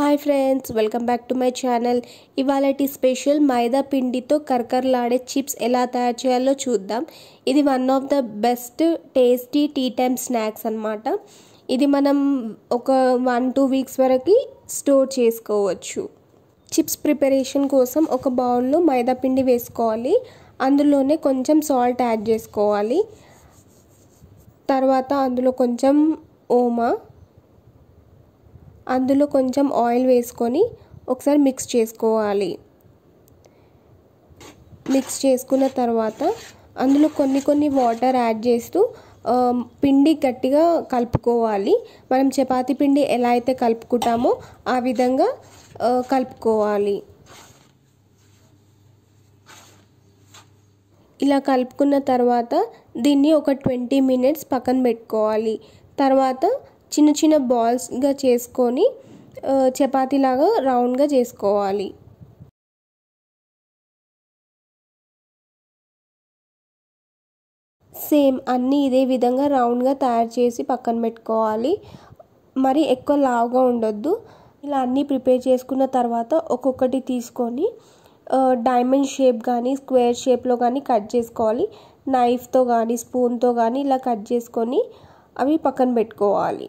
Hi friends welcome back to my channel. ఇవాళటి special మైదా పిండితో కరకరలాడే చిప్స్ ఎలా తయారు చేయాలో చూద్దాం. ఇది one of the best tasty tea time snacks అనమాట ఇది మనం ఒక వన్ టూ వీక్స్ వరకు స్టోర్ చేసుకోవచ్చు. చిప్స్ ప్రిపరేషన్ కోసం ఒక బౌల్లో మైదా పిండి వేసుకోవాలి. అందులోనే కొంచెం సాల్ట్ యాడ్ చేసుకోవాలి. తర్వాత అందులో కొంచెం ఓమా అందులో కొంచెం ఆయిల్ వేసుకొని ఒకసారి మిక్స్ చేసుకోవాలి. మిక్స్ చేసుకున్న తర్వాత అందులో కొన్ని కొన్ని వాటర్ యాడ్ చేస్తూ పిండి గట్టిగా కలుపుకోవాలి. మనం చపాతీ పిండి ఎలా అయితే కలుపుకుంటామో ఆ విధంగా కలుపుకోవాలి. ఇలా కలుపుకున్న తర్వాత దీన్ని ఒక ట్వంటీ మినిట్స్ పక్కన పెట్టుకోవాలి. తర్వాత చిన్న చిన్న బాల్స్గా చేసుకొని చపాతీలాగా రౌండ్గా చేసుకోవాలి. సేమ్ అన్నీ ఇదే విధంగా రౌండ్గా తయారు చేసి పక్కన పెట్టుకోవాలి. మరి ఎక్కువ లావుగా ఉండొద్దు. ఇలా అన్నీ ప్రిపేర్ చేసుకున్న తర్వాత ఒక్కొక్కటి తీసుకొని డైమండ్ షేప్ కానీ స్క్వేర్ షేప్లో కానీ కట్ చేసుకోవాలి. నైఫ్తో కానీ స్పూన్తో కానీ ఇలా కట్ చేసుకొని అవి పక్కన పెట్టుకోవాలి.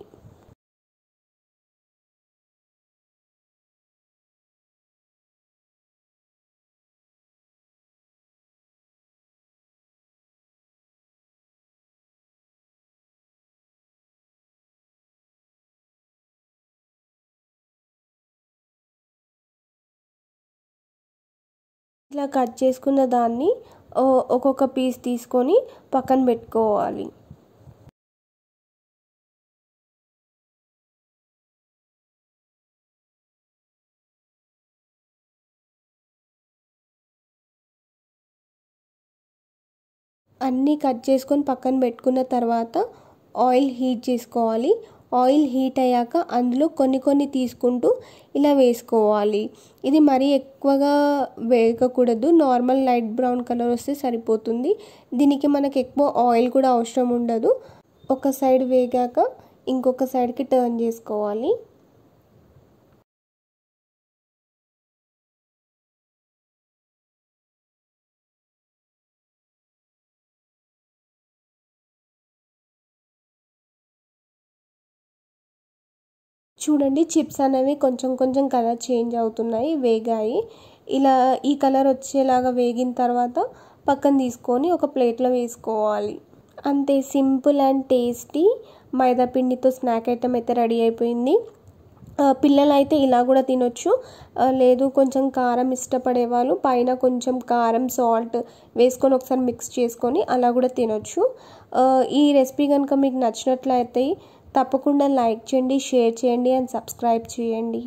ఇలా కట్ చేసుకున్న దాన్ని ఒక్కొక్క పీస్ తీసుకొని పక్కన పెట్టుకోవాలి. అన్నీ కట్ చేసుకొని పక్కన పెట్టుకున్న తర్వాత ఆయిల్ హీట్ చేసుకోవాలి. ఆయిల్ హీట్ అయ్యాక అందులో కొన్ని కొన్ని తీసుకుంటూ ఇలా వేసుకోవాలి. ఇది మరీ ఎక్కువగా వేగకూడదు. నార్మల్ లైట్ బ్రౌన్ కలర్ వస్తే సరిపోతుంది. దీనికి మనకు ఎక్కువ ఆయిల్ కూడా అవసరం ఉండదు. ఒక సైడ్ వేగాక ఇంకొక సైడ్కి టర్న్ చేసుకోవాలి. చూడండి చిప్స్ అనేవి కొంచెం కొంచెం కలర్ చేంజ్ అవుతున్నాయి వేగాయి. ఇలా ఈ కలర్ వచ్చేలాగా వేగిన తర్వాత పక్కన తీసుకొని ఒక ప్లేట్లో వేసుకోవాలి. అంతే సింపుల్ అండ్ టేస్టీ మైదాపిండితో స్నాక్ ఐటమ్ అయితే రెడీ అయిపోయింది. పిల్లలు అయితే ఇలా కూడా తినొచ్చు. లేదు కొంచెం కారం ఇష్టపడే వాళ్ళు పైన కొంచెం కారం సాల్ట్ వేసుకొని ఒకసారి మిక్స్ చేసుకొని అలా కూడా తినొచ్చు. ఈ రెసిపీ కనుక మీకు నచ్చినట్లయితే తప్పకుండా లైక్ చేయండి షేర్ చేయండి అండ్ సబ్స్క్రైబ్ చేయండి.